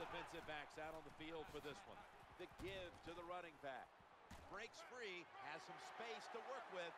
defensive backs out on the field for this one. The give to the running back. Breaks free, has some space to work with,